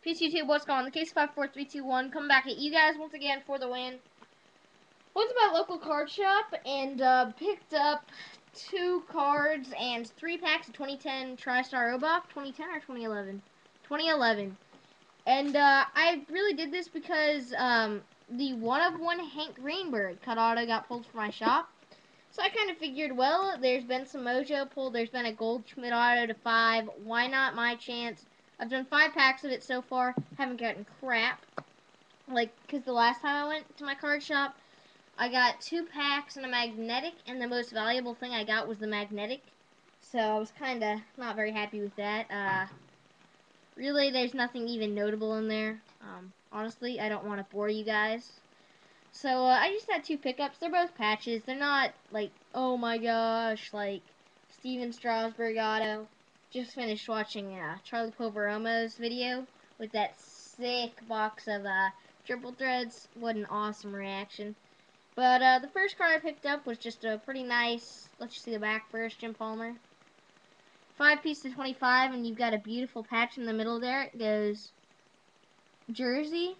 Peace YouTube, what's going on? The Casey 54321 come back at you guys once again for the win. Went to my local card shop and uh, picked up two cards and three packs of 2010 TriStar Obak. 2010 or 2011? 2011. And uh, I really did this because um, the one of one Hank Greenberg cut auto got pulled from my shop. So I kind of figured, well, there's been some mojo pulled. There's been a Goldschmidt auto to five. Why not my chance? I've done five packs of it so far. Haven't gotten crap. Like, because the last time I went to my card shop, I got two packs and a magnetic, and the most valuable thing I got was the magnetic. So I was kind of not very happy with that. Uh, really, there's nothing even notable in there. Um, honestly, I don't want to bore you guys. So uh, I just had two pickups. They're both patches. They're not like, oh my gosh, like Stephen Strasburg auto. Just finished watching uh, Charlie Poveromo's video with that sick box of uh, triple threads. What an awesome reaction. But uh, the first card I picked up was just a pretty nice, let's just see the back first, Jim Palmer. Five piece to 25, and you've got a beautiful patch in the middle there. It goes jersey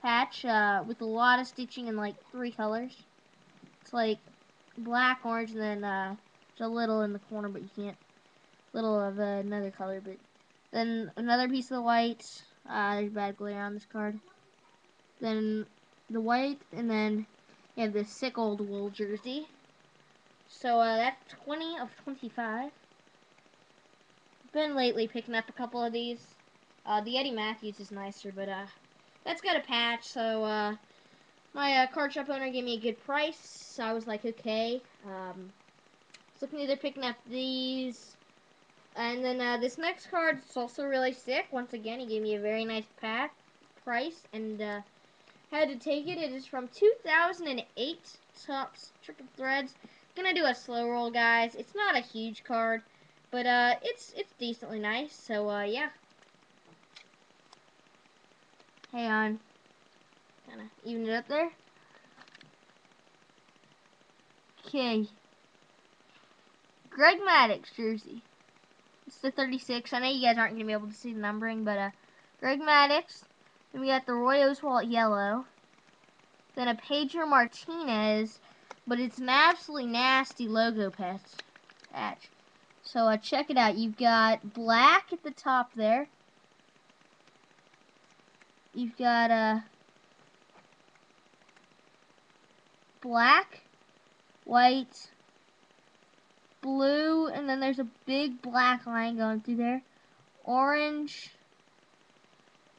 patch uh, with a lot of stitching in like three colors. It's like black, orange, and then uh, a little in the corner, but you can't little of uh, another color, but then another piece of the white. Uh, there's bad glare on this card. Then the white, and then you have this sick old wool jersey. So uh, that's 20 of 25. Been lately picking up a couple of these. Uh, the Eddie Mathews is nicer, but uh, that's got a patch, so uh, my uh, card shop owner gave me a good price. So I was like, okay. Um, was looking either picking up these and then uh, this next card is also really sick. Once again, he gave me a very nice pack price and uh, had to take it. It is from 2008 Topps Triple Threads. Gonna do a slow roll, guys. It's not a huge card, but uh, it's it's decently nice. So uh, yeah. Hey on. Kind of even it up there. Okay. Greg Maddux jersey. It's the 36. I know you guys aren't going to be able to see the numbering, but uh, Greg Maddux. Then we got the Roy Oswalt yellow. Then a Pedro Martinez, but it's an absolutely nasty logo patch. So uh, check it out. You've got black at the top there. You've got uh, black, white, blue, and then there's a big black line going through there. Orange,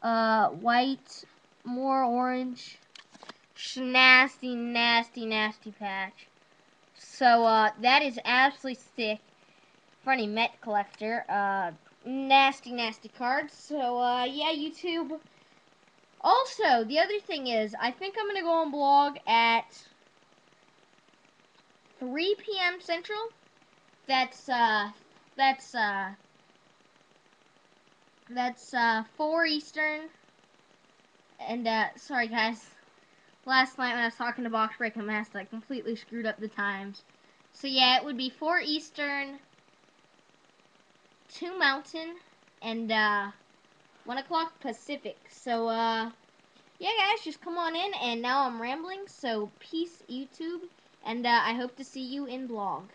uh, white, more orange. Nasty, nasty, nasty patch. So, uh, that is absolutely sick for any Met collector. Uh, nasty, nasty cards. So, uh, yeah, YouTube. Also, the other thing is, I think I'm going to go on blog at 3 p.m. Central that's uh that's uh that's uh four Eastern. And uh sorry guys. Last night when I was talking to Box Break and Master, I completely screwed up the times. So yeah, it would be four Eastern, two Mountain, and uh one o'clock Pacific. So uh yeah guys, just come on in and now I'm rambling, so peace YouTube and uh, I hope to see you in blog.